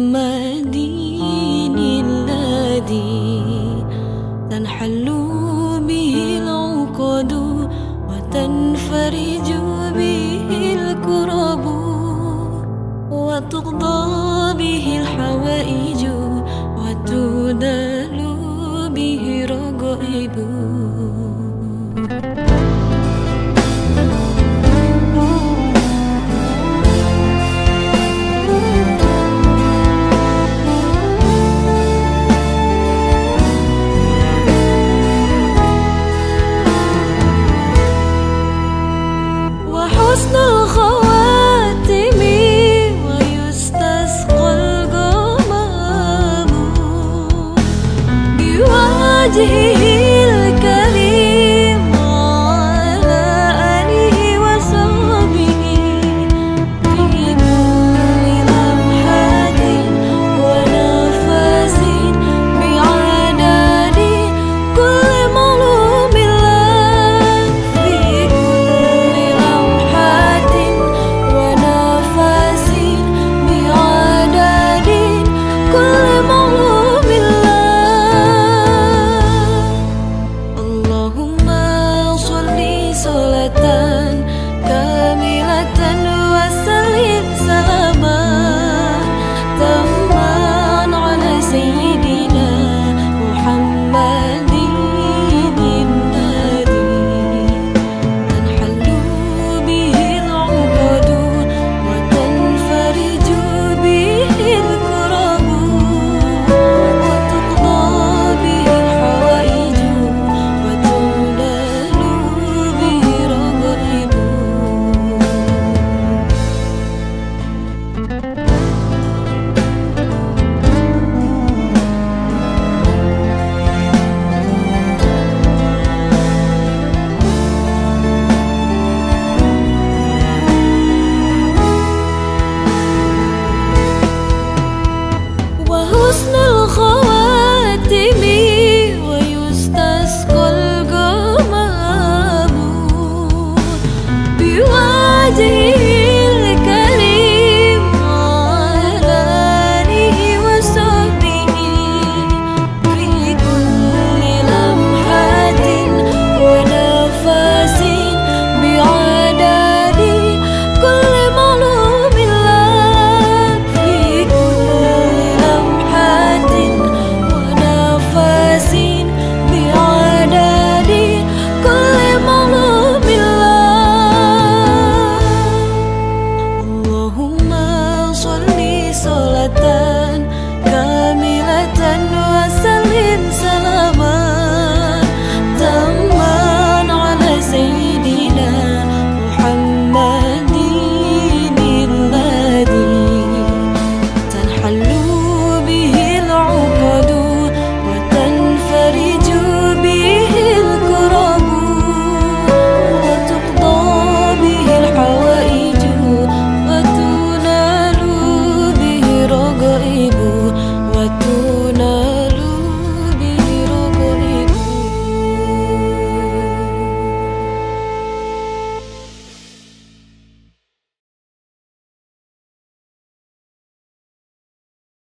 سيدنا محمد الذي تنحل به العقد وتنفرج به الكرب وتقضى به الحوائج. Hadi